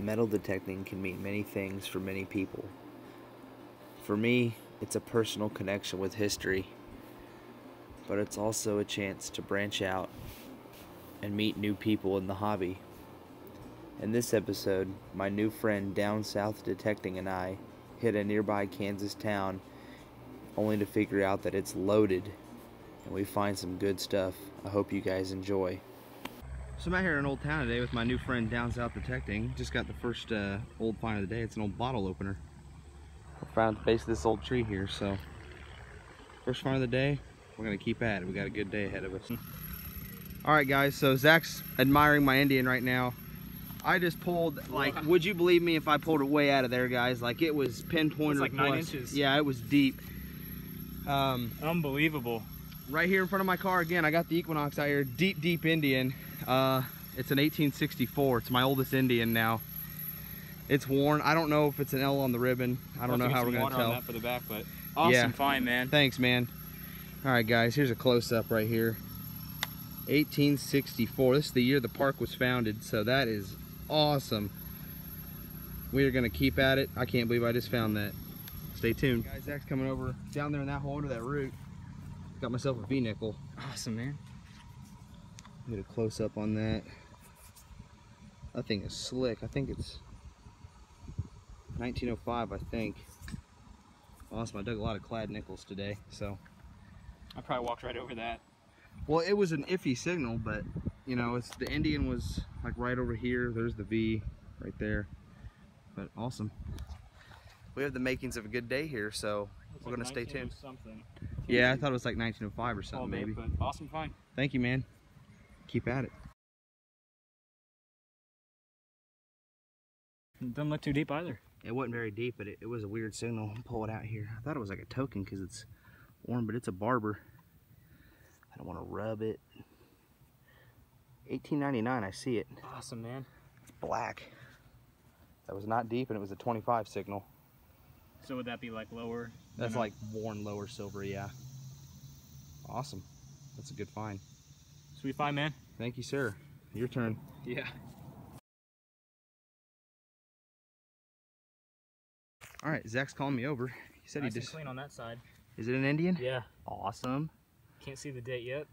Metal detecting can mean many things for many people. For me, it's a personal connection with history, but it's also a chance to branch out and meet new people in the hobby. In this episode, my new friend Down South Detecting and I hit a nearby Kansas town only to figure out that it's loaded and we find some good stuff. I hope you guys enjoy. So I'm out here in Old Town today with my new friend Down South Detecting. Just got the first uh, old find of the day. It's an old bottle opener. I found the base of this old tree here, so first find of the day. We're gonna keep at it. We got a good day ahead of us. All right, guys. So Zach's admiring my Indian right now. I just pulled like, would you believe me if I pulled it way out of there, guys? Like it was pinpointed. It's like nine inches. Yeah, it was deep. Um, Unbelievable. right here in front of my car again i got the equinox out here deep deep indian uh it's an 1864 it's my oldest indian now. It's worn. I don't know if it's an l on the ribbon. I don't know how we're gonna tell on that for the back, but awesome Yeah. find, man. thanks man. All right guys here's a close-up right here. 1864 this is the year the park was founded so that is awesome. We are gonna keep at it. I can't believe i just found that. Stay tuned. Guys zach's coming over down there in that hole under that root got myself a v-nickel. Awesome, man. Get a close up on that. That thing is slick. I think it's 1905, I think. Awesome. I dug a lot of clad nickels today. So, I probably walked right over that. well, it was an iffy signal, but you know, it's the Indian was like right over here. There's the V right there. But awesome. We have the makings of a good day here, so Looks We're like gonna stay tuned. Something. yeah, I thought it was like 1905 or something, maybe. but awesome find. Thank you, man. Keep at it. It Doesn't look too deep either. It wasn't very deep, but it, it was a weird signal. Pull it out here. I thought it was like a token because it's warm, but it's a barber. I don't want to rub it. 1899, I see it. Awesome, man. It's black. That was not deep, and it was a 25 signal. So would that be like lower? That's like worn lower silver, yeah. Awesome. That's a good find. Sweet find, man. Thank you, sir. Your turn. Yeah. All right, Zach's calling me over. He said nice he just. clean on that side. Is it an Indian? Yeah. Awesome. Can't see the date yet.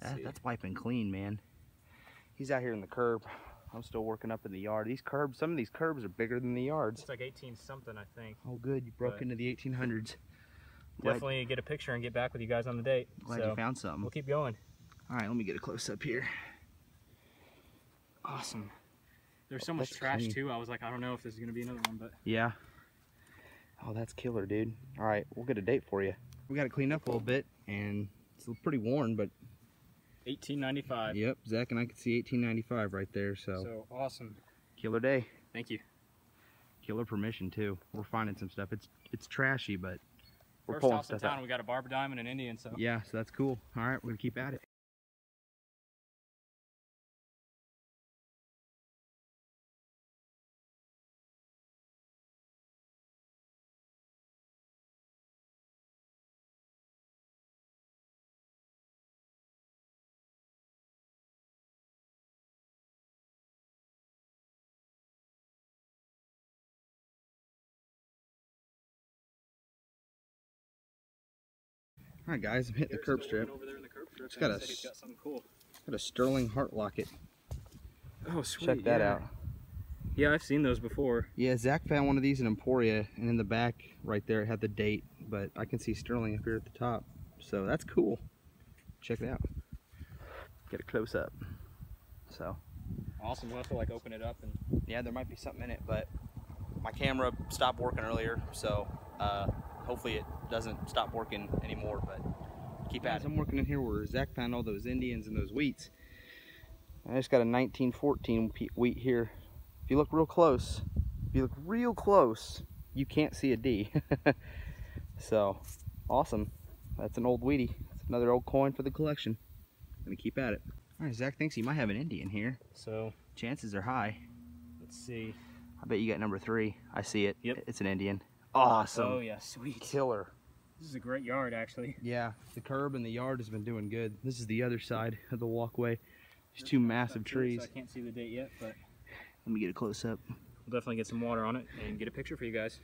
That, that's wiping clean, man. He's out here in the curb. I'm still working up in the yard. These curbs, some of these curbs are bigger than the yards. It's like 18 something, I think. Oh, good. You broke But- into the 1800s. Glad, Definitely get a picture and get back with you guys on the date. glad so you found something. we'll keep going. All right, let me get a close up here. Awesome. There's so much trash clean. too. I was like, I don't know if this is gonna be another one, but Yeah. Oh, that's killer, dude. All right, we'll get a date for you. We got it cleaned up a little bit, and it's pretty worn, but 1895. yep, Zach and I could see 1895 right there. So, So awesome. killer day, Thank you. killer permission too. We're finding some stuff. It's it's trashy, but we're First pulling in stuff town. out. We got a barber diamond and an Indian. So Yeah, so that's cool. All right, we're gonna keep at it. All right, guys, I'm hitting the curb strip. Over there in the curb strip. It's got a he's got something cool. Got a sterling heart locket. Oh sweet. Check that yeah. out. Yeah, I've seen those before. Yeah, Zach found one of these in Emporia, and in the back right there it had the date, but I can see sterling up here at the top. So that's cool. Check it out. Get a close up. So, Awesome. We'll have to like open it up and. yeah, there might be something in it, but my camera stopped working earlier, so uh, hopefully it doesn't stop working anymore, but keep at it. I'm working in here where Zach found all those Indians and those wheats. I just got a 1914 wheat here. If you look real close, if you look real close, you can't see a D. so, awesome. That's an old Wheatie. That's another old coin for the collection. Gonna keep at it. All right, Zach thinks he might have an Indian here. So Chances are high. let's see. I bet you got number three. I see it. Yep. It's an Indian. Awesome. Oh yeah, sweet. Killer. This is a great yard actually. Yeah, the curb and the yard has been doing good. This is the other side of the walkway. There's two massive Up here, so trees. I can't see the date yet, but Let me get a close up. We'll definitely get some water on it and get a picture for you guys.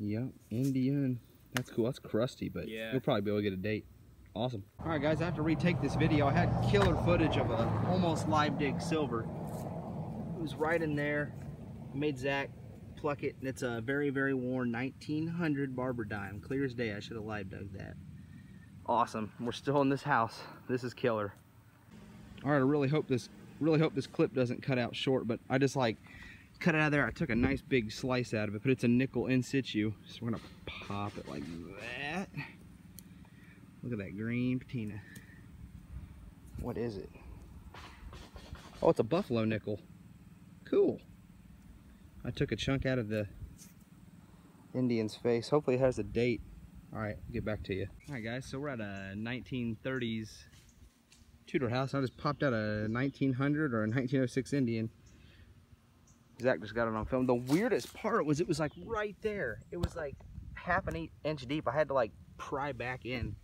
Yep, Indian. That's cool. That's crusty, but Yeah. we'll probably be able to get a date. Awesome. All right, guys, I have to retake this video. I had killer footage of a almost live dig silver. It was right in there. I made Zach pluck it, and it's a very, very worn 1900 Barber dime. Clear as day. I should have live dug that. Awesome. We're still in this house. This is killer. All right, I really hope this really hope this clip doesn't cut out short, but I just like cut it out of there. I took a nice big slice out of it, but it's a nickel in situ. So we're gonna pop it like that. Look at that green patina. What is it? Oh, it's a buffalo nickel. Cool. I took a chunk out of the Indian's face. Hopefully it has a date. All right, get back to you. All right, guys, so we're at a 1930s Tudor house. I just popped out a 1900 or a 1906 Indian. Zach just got it on film. The weirdest part was it was like right there. It was like half an inch deep. I had to like pry back in.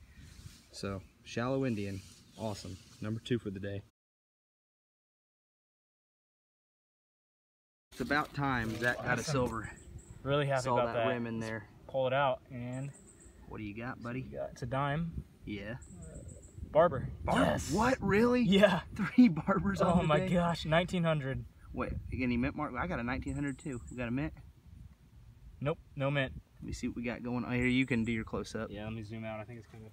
So, shallow Indian. Awesome. Number two for the day. It's about time Zach got a silver. Really happy Saw about that, Saw that. rim in there. Pull it out and What do you got, buddy? yeah, it's a dime. Yeah. Barber. Barber. Yes. What? Really? Yeah. Three barbers on Oh the my day? gosh, 1900. Wait, any mint mark? I got a 1900 too. We got a mint? Nope, no mint. Let me see what we got going on here. You can do your close up. Yeah, let me zoom out. I think it's kind of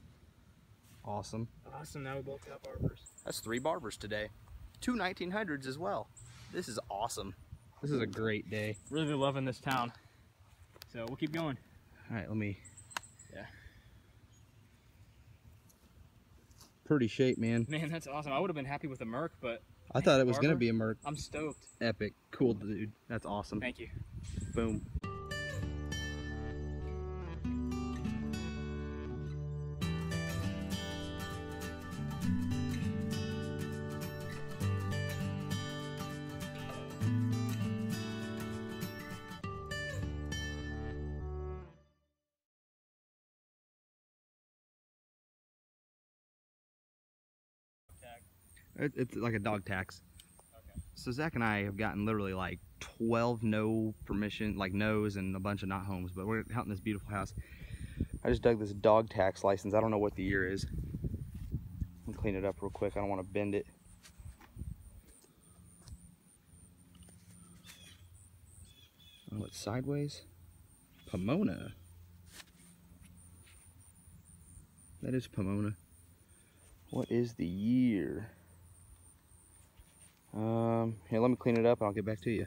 Awesome. awesome. Now we both got barbers. That's three barbers today. Two 1900s as well. This is awesome. This is a great day. Really loving this town. So we'll keep going. All right, let me. Yeah. Pretty shape, man. Man, that's awesome. I would have been happy with a Merc, but I thought it was gonna be a Merc. I'm stoked. Epic. Cool, dude. That's awesome. Thank you. Boom. It, it's like a dog tax. Okay. So Zach and I have gotten literally like 12 no permission, like no's and a bunch of not homes, but we're out in this beautiful house. I just dug this dog tax license. I don't know what the year is. Let me clean it up real quick. I don't want to bend it. Oh, it's sideways. Pomona. That is Pomona. What is the year? Um, here, let me clean it up and I'll get back to you.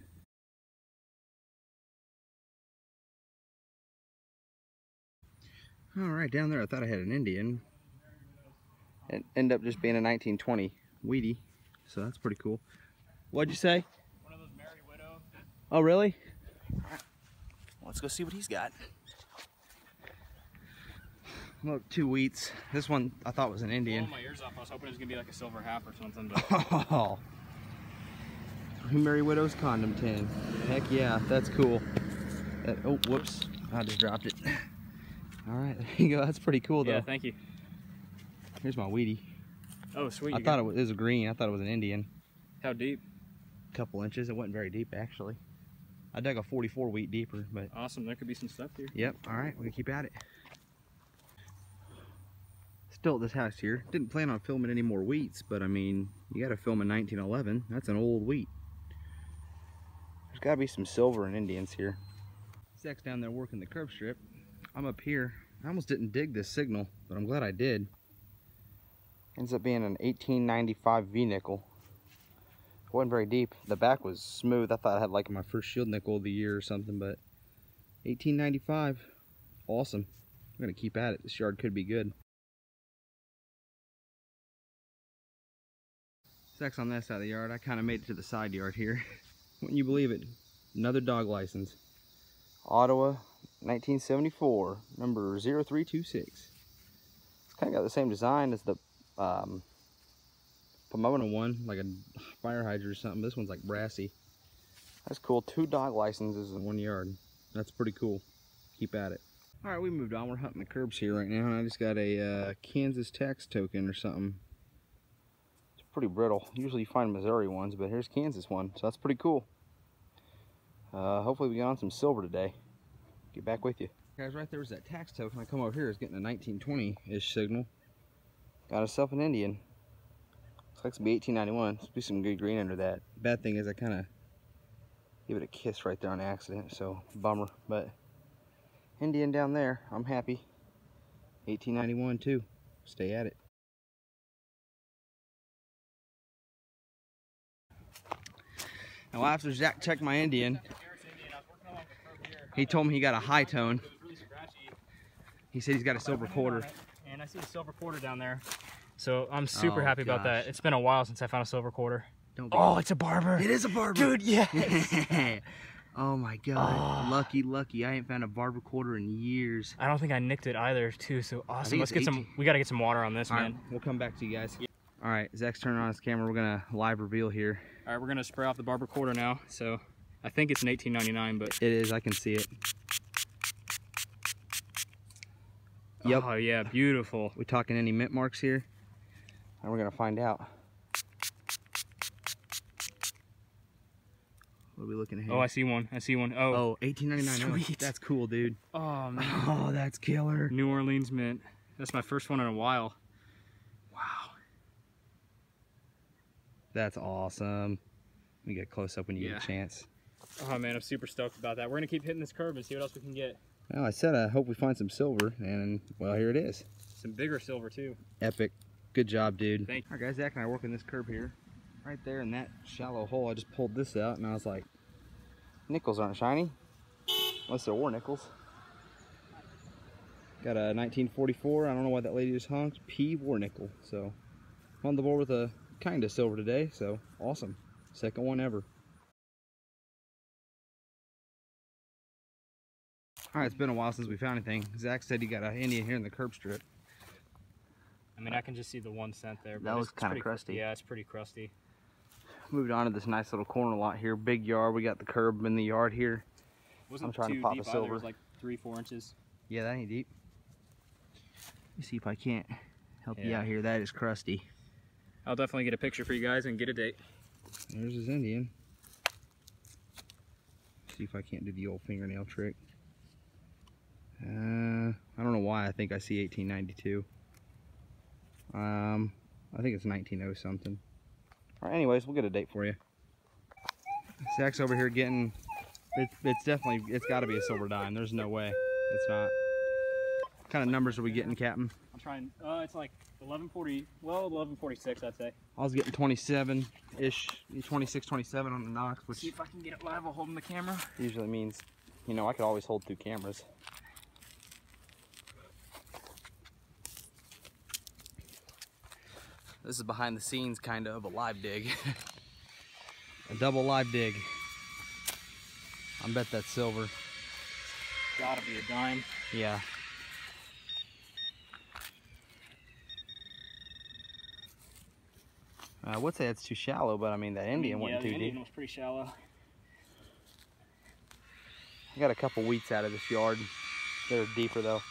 All right, down there I thought I had an Indian. It ended up just being a 1920 Wheatie, so that's pretty cool. What'd you say? One of those married widow. Oh, really? Let's go see what he's got. Look, two wheats. This one I thought was an Indian. My ears off. I was hoping it was gonna be like a silver half or something, but Oh. Merry Widow's condom tin. Heck yeah, that's cool. That, oh, whoops. I just dropped it. All right, there you go. That's pretty cool, though. yeah, thank you. Here's my Wheatie. Oh, sweet. I thought it was, it was a green. I thought it was an Indian. How deep? A couple inches. It wasn't very deep, actually. I dug a 44 wheat deeper, but Awesome. There could be some stuff here. Yep, alright, we're gonna keep at it. Still at this house here. Didn't plan on filming any more wheats, but I mean, you gotta film in 1911. That's an old wheat. Gotta be some silver and Indians here. Zach's down there working the curb strip. I'm up here. I almost didn't dig this signal, but I'm glad I did. Ends up being an 1895 V-nickel. Wasn't very deep. The back was smooth. I thought I had like my first shield nickel of the year or something, but 1895. Awesome. I'm gonna keep at it. This yard could be good. Zach's on that side of the yard. I kind of made it to the side yard here. Wouldn't you believe it? Another dog license. Ottawa, 1974, number 0326. It's kind of got the same design as the um, Pomona one, like a fire hydrant or something. This one's like brassy. That's cool. Two dog licenses in one yard. That's pretty cool. Keep at it. All right, we moved on. We're hunting the curbs here right now, and I just got a uh, Kansas tax token or something. It's pretty brittle. Usually you find Missouri ones, but here's Kansas one, so that's pretty cool. Uh, hopefully we got on some silver today. Get back with you. Guys, right there was that tax token. I come over here, it's getting a 1920-ish signal. Got myself an Indian. Looks like it's be 1891. Let's be some good green under that. Bad thing is I kind of give it a kiss right there on accident, so bummer. But Indian down there, I'm happy. 1891 too. Stay at it. Now after Zach checked my Indian, he told me he got a high tone. He said he's got a silver quarter. And I see a silver quarter down there. So I'm super Oh, happy about that. It's been a while since I found a silver quarter. Oh, it's a barber. It is a barber. Dude, yeah. oh my god. Ah. Lucky, lucky. I ain't found a barber quarter in years. I don't think I nicked it either, too. So awesome. Let's get some. We got to get some water on this, All man. right, we'll come back to you guys. All right, Zach's turning on his camera. We're gonna live reveal here. All right, we're gonna spray off the barber quarter now. So I think it's an 1899, but It is. I can see it. Yep. Oh yeah, beautiful. We talking any mint marks here? And we're gonna find out. What are we looking at here? Oh, I see one. I see one. Oh, oh 1899. Oh, Sweet. That's cool, dude. oh man. Oh, that's killer. New Orleans mint. That's my first one in a while. Wow. That's awesome. Let me get close up when you Yeah. get a chance. Oh man, I'm super stoked about that. We're gonna keep hitting this curve and see what else we can get. Well, I said I hope we find some silver, and well, here it is. Some bigger silver too. Epic. Good job, dude. Thank All right, guys, Zach and I are working this curb here. Right there in that shallow hole, I just pulled this out, and I was like, nickels aren't shiny. Unless they're war nickels. Got a 1944, I don't know why that lady just honked, P war nickel. So, I'm on the board with a kind of silver today, so awesome. Second one ever. All right, it's been a while since we found anything. Zach said he got an Indian here in the curb strip. I mean, I can just see the one cent there. But That it's- was kinda pretty- crusty. Yeah, it's pretty crusty. Moved on to this nice little corner lot here. Big yard. We got the curb in the yard here. Wasn't I'm trying to pop a deep either. silver. It was like three, four inches. Yeah, that ain't deep. Let me see if I can't help you out here. That is crusty. I'll definitely get a picture for you guys and get a date. There's his Indian. See if I can't do the old fingernail trick. Uh, I don't know why I think I see 1892. Um, I think it's 1900 something. All right, anyways, we'll get a date for you. Zach's over here getting. It's, it's definitely. It's got to be a silver dime. There's no way. It's not. What kind of numbers are we getting, Captain? I'm trying. Uh, it's like 1140. Well, 1146, I'd say. I was getting 27 ish, 26, 27 on the Nox, which See if I can get it live while holding the camera. usually means, you know, I could always hold two cameras. This is behind the scenes kind of a live dig. a double live dig. I bet that's silver. Gotta be a dime. Yeah. Uh, I would say it's too shallow, but I mean that Indian mm, yeah, wasn't too Indian deep. was pretty shallow. I got a couple weeks out of this yard. They're deeper though.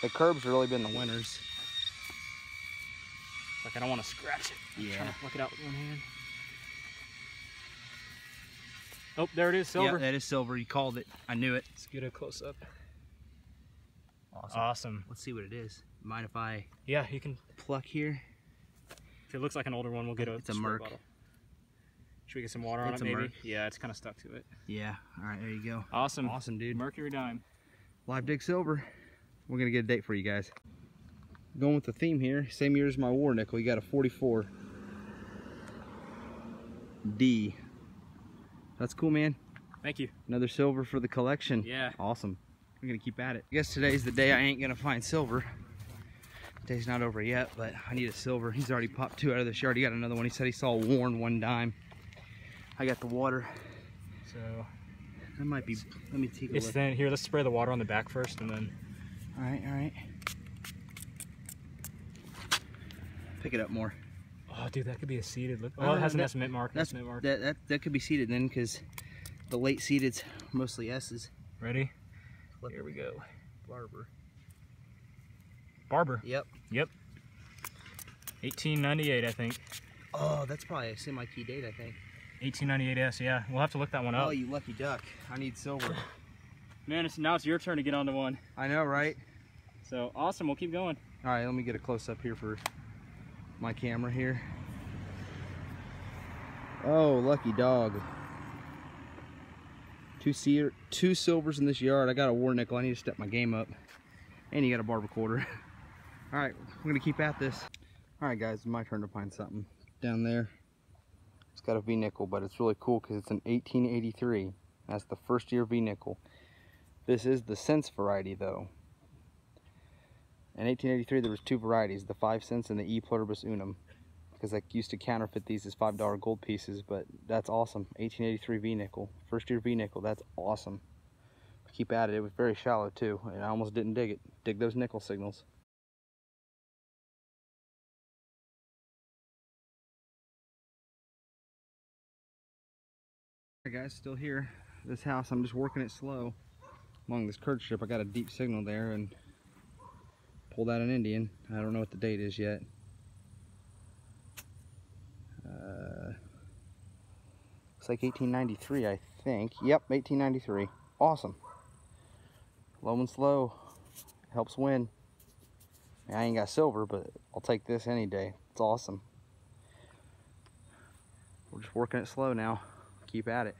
The curb's really been the winners. Like I don't want to scratch it. I'm Yeah. trying to pluck it out with one hand. Oh, there it is, silver. Yeah, that is silver. You called it. I knew it. Let's get a close up. Awesome. Awesome. Let's see what it is. Mind if I Yeah, you can. pluck here? If it looks like an older one, we'll get a. It's a spray Merc. bottle. Should we get some water on it, maybe? Merc. Yeah, it's kind of stuck to it. Yeah. All right, there you go. Awesome. Awesome, dude. Mercury dime. Live dig silver. We're gonna get a date for you guys. Going with the theme here. Same year as my war nickel. You got a 44. D. That's cool, man. Thank you. Another silver for the collection. Yeah. Awesome. I'm gonna keep at it. I guess today's the day I ain't gonna find silver. Day's not over yet, but I need a silver. He's already popped two out of the yard. He got another one. He said he saw a worn one dime. I got the water. So That might be. Let me take a it's look. then here. Let's spray the water on the back first, and then All right, all right. Pick it up more. oh, dude, that could be a seated. Look. Oh, it has an S mint mark. That's mint mark. that that that could be seated then, because the late seated's mostly S's. Ready? Flip Here we go. Barber. Barber. Yep. Yep. 1898, I think. Oh, that's probably a semi-key date, I think. 1898S, yeah. We'll have to look that one up. Oh, you lucky duck. I need silver. Man, it's, now it's your turn to get onto one. I know, right? So awesome, we'll keep going. All right, let me get a close up here for my camera here. Oh, lucky dog. Two, seer, two silvers in this yard. I got a war nickel. I need to step my game up. And you got a barber quarter. All right, I'm gonna keep at this. All right, guys, my turn to find something down there. It's got a V nickel, but it's really cool because it's an 1883. That's the first year V nickel. This is the cents variety, though. In 1883, there was two varieties, the 5 cents and the E pluribus unum. Because I used to counterfeit these as $5 gold pieces, but that's awesome. 1883 V-nickel. First year V-nickel, that's awesome. Keep at it. It was very shallow, too, and I almost didn't dig it. Dig those nickel signals. Alright guys, still here. This house, I'm just working it slow. Along this curd strip, I got a deep signal there, and pulled out an Indian. I don't know what the date is yet. Uh, looks like 1893, I think. Yep, 1893. Awesome. Low and slow helps win. I ain't got silver, but I'll take this any day. It's awesome. We're just working it slow now. Keep at it.